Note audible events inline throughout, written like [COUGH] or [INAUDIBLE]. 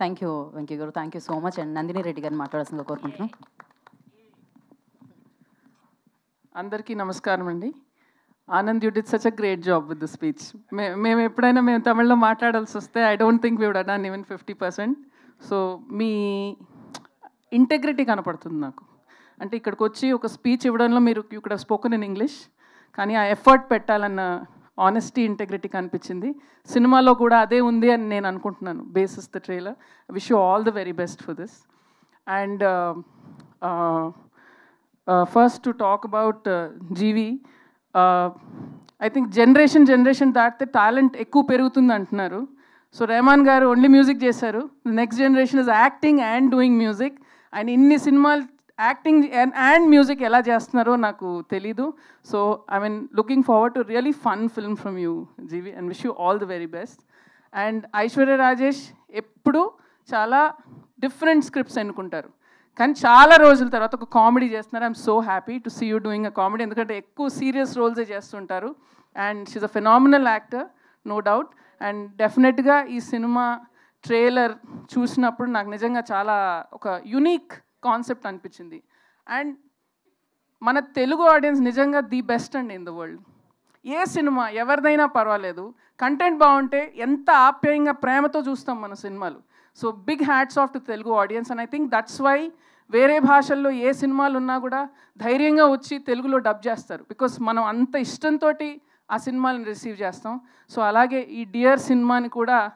Thank you Venky గారు thank you so much and Nandini Reddy గారిని మాట్లాడాల్సిందిగా కోరుకుంటున్నాం. అందరికీ నమస్కారం అండి. Anand you did such a great job with the speech మేము ఎప్పుడైనా మేము తమిళ్ళో మాట్లాడాల్సి వస్తే I don't think we would done even fifty percent so me integrity కనపడుతుంది నాకు. అంటే ఇక్కడికి వచ్చి ఒక స్పీచ్ ఇవ్వడంలో మీరు ఇక్కడ స్పోకెన్ ఇన్ ఇంగ్లీష్ కానీ ఆ ఎఫర్ట్ పెట్టాలన్న ఆనెస్టీ ఇంటెగ్రిటీ కనిపించింది. సినిమాలో కూడా అదే ఉంది అని నేను అనుకుంటున్నాను basis the trailer wish you all the very best for this and first to talk about GV I think generation generation దాటితే టాలెంట్ ఎక్కువ పెరుగుతుంది అంటున్నారు. సో రెహమాన్ గారు ఓన్లీ మ్యూజిక్ చేశారు. Next generation is acting and doing music and ఇన్ని సినిమాలు acting and music ఎలా చేస్తున్నారో నాకు తెలీదు. So I mean looking forward to really fun film from you GV and wish you all the very best. And Aishwarya Rajesh ఎప్పుడు చాలా different scripts ఎన్నుకుంటారు. కానీ చాలా రోజుల తర్వాత ఒక కామెడీ చేస్తున్నారు. I'm so happy to see you doing a comedy. ఎందుకంటే ఎక్కువ సీరియస్ రోల్సే చేస్తుంటారు. And she's a phenomenal actor no doubt. And డెఫినెట్గా ఈ సినిమా ట్రైలర్ చూసినప్పుడు నాకు నిజంగా చాలా ఒక యునీక్ కాన్సెప్ట్ అనిపించింది. అండ్ మన తెలుగు ఆడియన్స్ నిజంగా ది బెస్ట్ అండి ఇన్ ద వరల్డ్. ఏ సినిమా ఎవరిదైనా పర్వాలేదు. కంటెంట్ బాగుంటే ఎంత ఆప్యాయంగా ప్రేమతో చూస్తాం మన సినిమాలు. So big hats off to Telugu audience. And I think that's why వేరే భాషల్లో ఏ సినిమాలు ఉన్నా కూడా ధైర్యంగా వచ్చి తెలుగులో డబ్ చేస్తారు. బికాస్ మనం అంత ఇష్టంతో ఆ సినిమాలను రిసీవ్ చేస్తాం. సో అలాగే ఈ డియర్ సినిమాని కూడా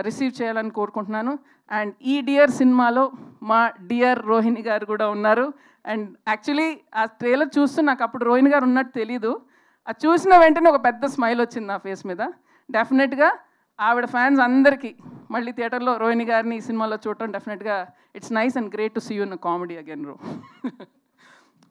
రిసీవ్ చేయాలని కోరుకుంటున్నాను. అండ్ ఈ డియర్ సినిమాలో మా డియర్ రోహిణి గారు కూడా ఉన్నారు. అండ్ యాక్చువల్లీ ఆ ట్రైలర్ చూస్తూ నాకు అప్పుడు రోహిణి గారు ఉన్నట్టు తెలీదు. అది చూసిన వెంటనే ఒక పెద్ద స్మైల్ వచ్చింది నా ఫేస్ మీద. డెఫినెట్గా ఆవిడ ఫ్యాన్స్ అందరికీ మళ్ళీ థియేటర్లో రోహిణి గారిని ఈ సినిమాలో చూడటం డెఫినెట్గా it's nice and great to see you in comedy again రో. [LAUGHS]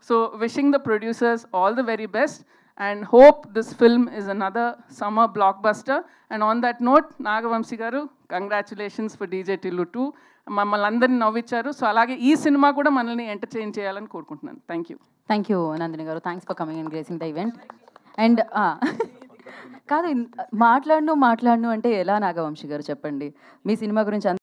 So wishing the producers all the very best. And hope this film is another summer blockbuster and on that note Nagavamsi గారు congratulations for DJ Tillu two మమ్మల్ని అందరినీ నవ్విచ్చారు so అలాగే ఈ cinema కూడా మనల్ని entertain చేయాలని కోరుకుంటున్నాను. Thank you thank you Nandini గారు thanks for coming and gracing the event and కాదు మాట్లాడను మాట్లాడను అంటే ఎలా నాగవంశీ గారు చెప్పండి. మీ సినిమా గురించి